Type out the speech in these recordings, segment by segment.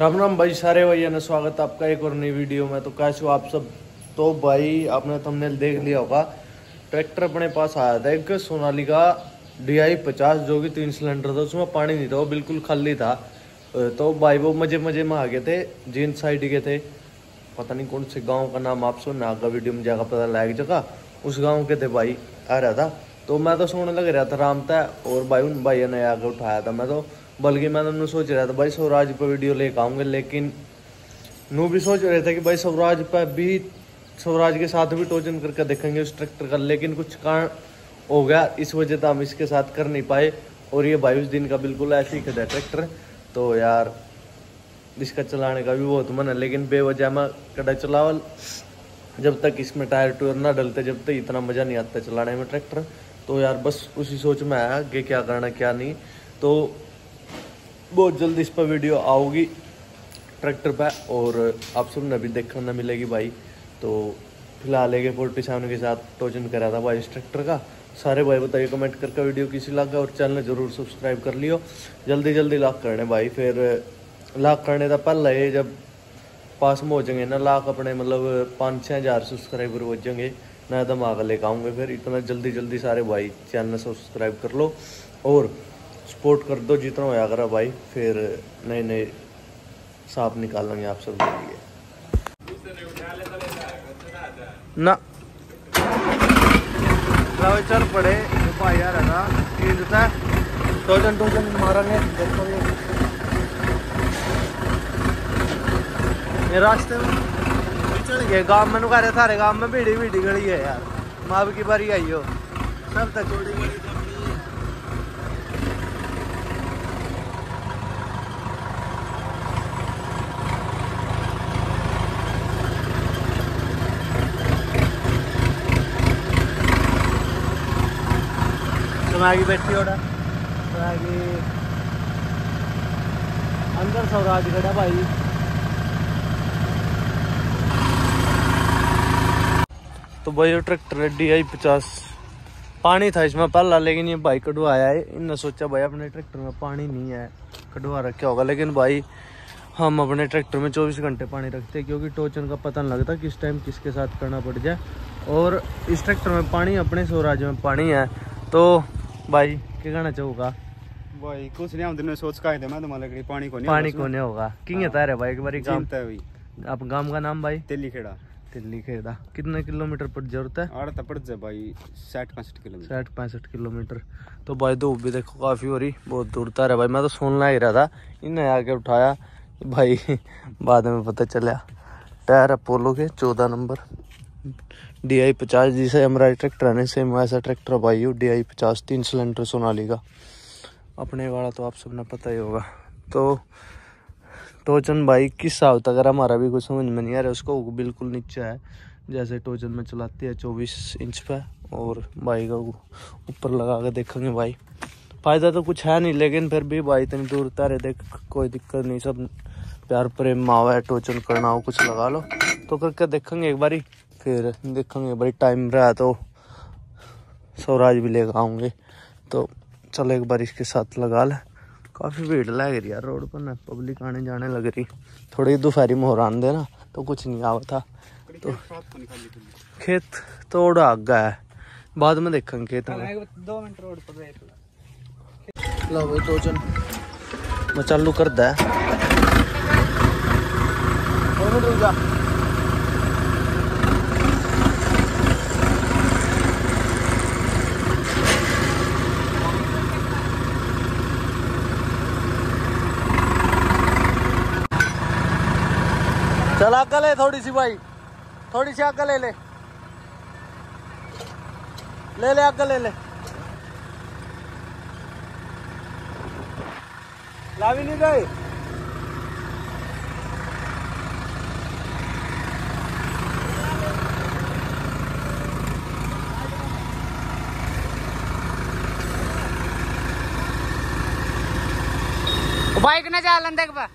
राम राम भाई, सारे भैया ने स्वागत आपका एक और नई वीडियो में। तो कैसे हो आप सब? तो भाई, आपने थंबनेल देख लिया होगा। ट्रैक्टर अपने पास आया था एक सोनाली का डी आई पचास, जो कि तीन सिलेंडर था, उसमें पानी नहीं था, वो बिल्कुल खाली था। तो भाई, वो मज़े मज़े में आ गए थे, जीन साइड के थे। पता नहीं कौन से गाँव का नाम आप सुनना आगा वीडियो में जाकर पता लग जगह उस गाँव के थे भाई, आ रहा था। तो मैं तो सोने लग रहा था, राम था और भाई, उन भाइयों ने आकर उठाया था। मैं तो बल्कि मैं तो सोच रहा था, भाई स्वराज पर वीडियो लेकर आऊँगे, लेकिन नू भी सोच रहे थे कि भाई स्वराज पर भी स्वराज के साथ भी टोचन करके देखेंगे उस ट्रैक्टर का लेकिन कुछ कारण हो गया, इस वजह से हम इसके साथ कर नहीं पाए, और ये बाईस दिन का बिल्कुल ऐसे ही खड़ा ट्रैक्टर तो यार, इसका चलाने का भी बहुत मन है, लेकिन बेवजह में कड़ा चलावल, जब तक इसमें टायर टूर ना डलते, जब तक इतना मज़ा नहीं आता चलाने में ट्रैक्टर तो यार बस उसी सोच में आया कि क्या करना, क्या नहीं तो बहुत जल्दी इस पर वीडियो आओगी। ट्रैक्टर पर और आप सबने भी देखने मिलेगी भाई। तो फ़िलहाल एक फोर्टी सेवन के साथ टोचन करा था भाई इस ट्रैक्टर का। सारे भाई बताइए कमेंट करके वीडियो किसी लगा और चैनल ज़रूर सब्सक्राइब कर लियो। जल्दी जल्दी लाख करने भाई, फिर लाख करने का पहला ये जब पास में हो जाएँगे ना, लाख अपने मतलब पाँच छः हज़ार सब्सक्राइबर हो जाएँगे। मैं धमाका लेकर आऊँगे फिर, इतना जल्दी जल्दी सारे भाई चैनल सब्सक्राइब कर लो। और सपोर्ट कर दो जितना होया करा भाई। फिर नए नए साफ़ निकालेंगे आप सब लिए ना। चल पड़े। भाई यार है ना। टोजन टोजन मारेंगे। ये रास्ते में चल गए। गाँव में नुका रहे सारे गाँव में भीड़ी भीड़ी गड़ी है यार। माँ की बारी आई हो। सब तक समागी बैठी हो समागी अंदर स्वराज खड़ा भाई। तो भाई ट्रैक्टर डी आई पचास। पानी था इसमें पहला, लेकिन ये भाई कटवाया है। इनने सोचा भाई अपने ट्रैक्टर में पानी नहीं है, कटवा रखा होगा। लेकिन भाई हम अपने ट्रैक्टर में 24 घंटे पानी रखते हैं, क्योंकि टोचन का पता नहीं लगता किस टाइम किसके साथ करना पड़ जाए। और इस ट्रैक्टर में पानी, अपने स्वराज में पानी है। तो भाई क्या कहना चाहूँगा भाई कुछ नहीं हम दिन में सोच का थे मैं तुम्हारे लकड़ी पानी को नहीं पानी को नहीं होगा। किंग है तारे भाई एक बार चिंता हुई आप गाँव का नाम भाई? तेली खेड़ा दिल्ली खेदा कितने किलोमीटर पर ज़रूरत है? आड़ तपड़ जा भाई साठ पैंसठ किलोमीटर। साठ पैंसठ किलोमीटर। तो भाई धूप भी देखो काफ़ी हो रही बहुत दूर है भाई। मैं तो सोन ही रहा था इन्हें आके उठाया। भाई बाद में पता चला। टायर अपोलो के चौदह नंबर। डी आई पचास जिसे हमारा ट्रैक्टर है सेम वैसा ट्रैक्टर भाई हो, डी आई पचास, तीन सिलेंडर सोनाली का अपने वाला तो आप सबने पता ही होगा। तो टोचन भाई, किस हिसाब तक? अगर हमारा भी कुछ समझ में नहीं आ रहा, उसको बिल्कुल नीचे है। जैसे टोचन में चलाती है चौबीस इंच पे, और भाई का ऊपर लगा के देखेंगे भाई। फ़ायदा तो कुछ है नहीं, लेकिन फिर भी भाई इतनी दूर तारे देख, कोई दिक्कत नहीं, सब प्यार प्रेम, मावा है, टोचन करना हो, कुछ लगा लो। तो करके देखेंगे एक बारी। फिर देखेंगे भाई टाइम रहा तो स्वराज भी लेकर आऊँगे। तो चलो एक बार इसके साथ लगा ले। काफ़ी भीड़ लग रही यार रोड पर ना पब्लिक आने जाने लग रही। थोड़ी दोपहरी मोहर आन देना तो कुछ नहीं आवा था। तो खेत थोड़ा आगा है। बाद में देखेंगे खेत दो चालू कर दा। चल आग ले थोड़ी सी भाई। थोड़ी सी आग ले ले। ले ले आग ले ले। लावी नहीं गए? बाइक ने जा देख बा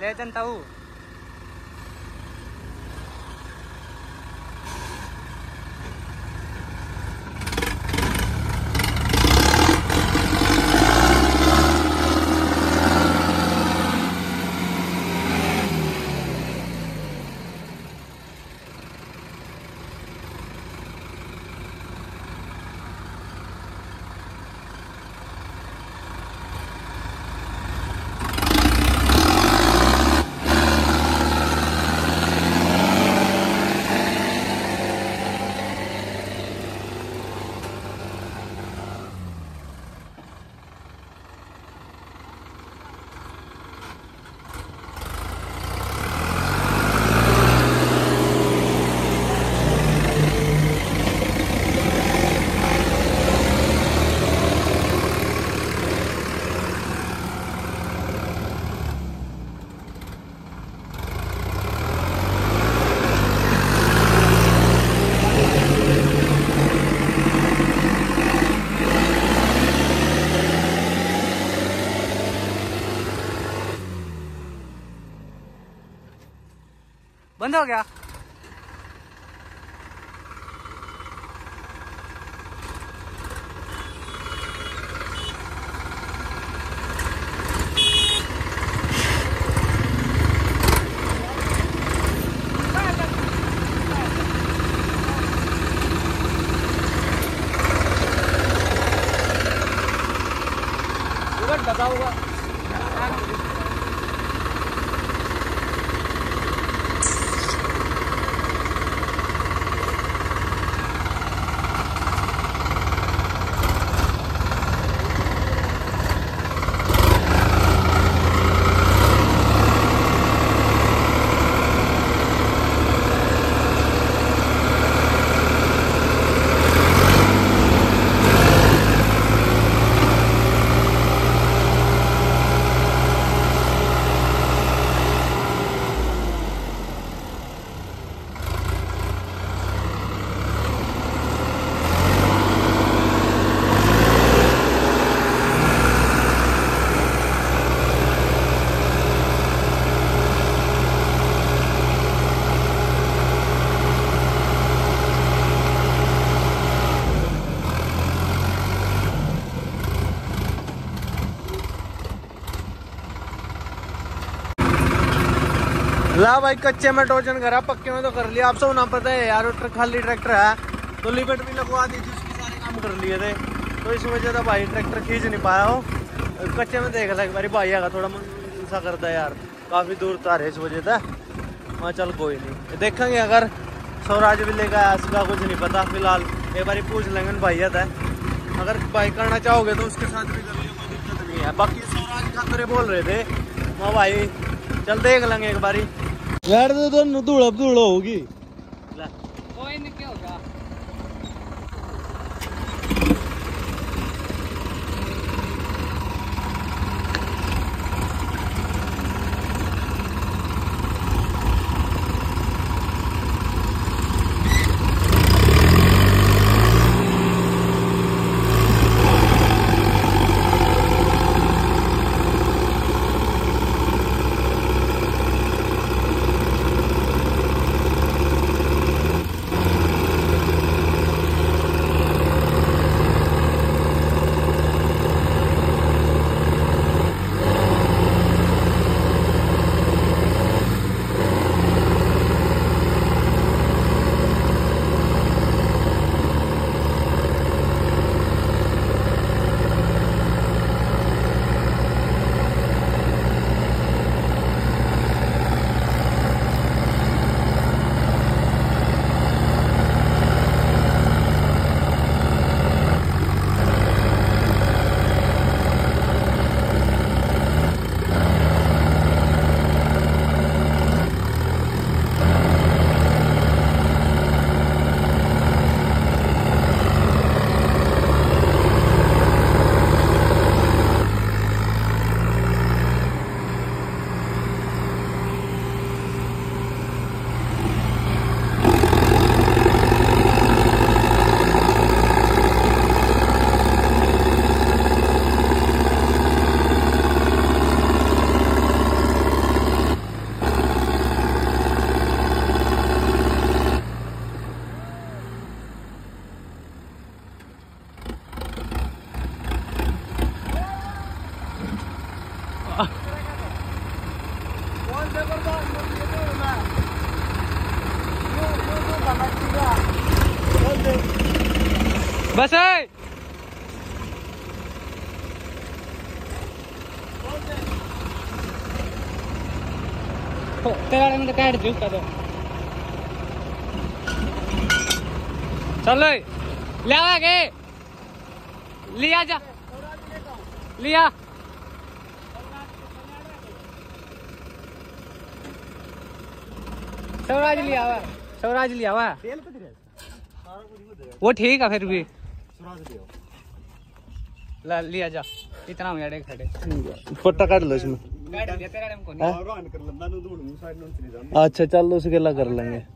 ले जनता बंद हो गया। बताऊँगा ला भाई कच्चे में टोचन करा पक्के में तो कर लिया। आप सब ना पता है यार ट्र, खाली ट्रैक्टर है। तो लिमिट भी लगवा दी थी उसके सारे काम कर लिए थे। तो इस वजह से भाई ट्रैक्टर खींच नहीं पाया हो। कच्चे में देख ला बारी भाई आगा थोड़ा मन सा करता है यार। काफ़ी दूर था इस वजह से। हाँ चल कोई नहीं। देखेंगे अगर स्वराज भी लेगा इसका कुछ नहीं पता फ़िलहाल एक बार पूछ लेंगे भाई है। अगर बाइक करना चाहोगे तो उसके साथ भी कर कोई दिक्कत नहीं है। बाकी स्वराज खातरे बोल रहे थे। हाँ भाई चल देख लेंगे एक बारी। यार तो धूड़ धूड़ होगी। तेरा काट जूस का चलो ले आगे। लिया जा। लिया। स्वराज लिया हुआ स्वराज लिया हुआ वो ठीक है फिर भी। लिया जा। इतना हो गया खड़े पट्टा काट लो इसमें? अच्छा चल उसके ला कर लेंगे।